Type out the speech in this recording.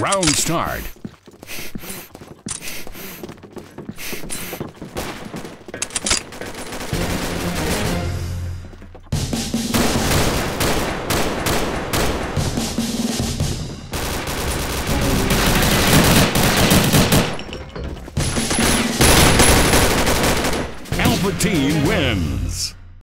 Round start. Alpha Team wins.